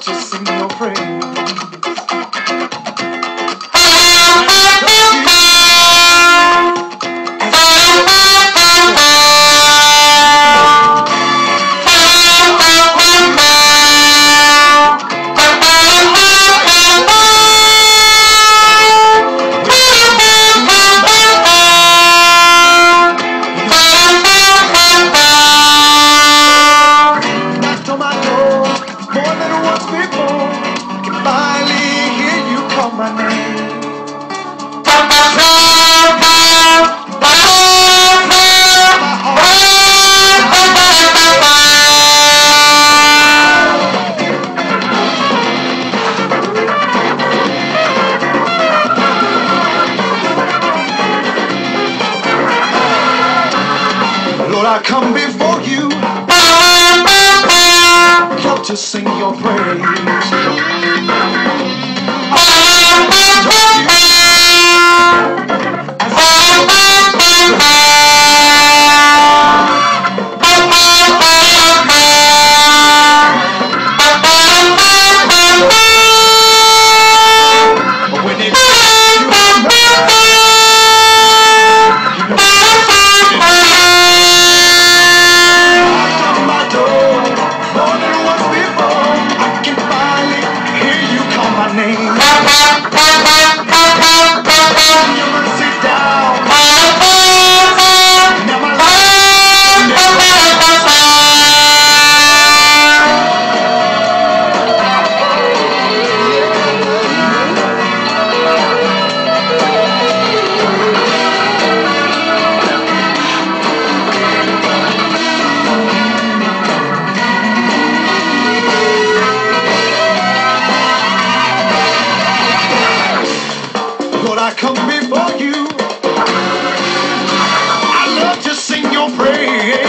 just sing your praise. I come before you to sing your praise. name. You sit down. I come before you. I love to sing your praise.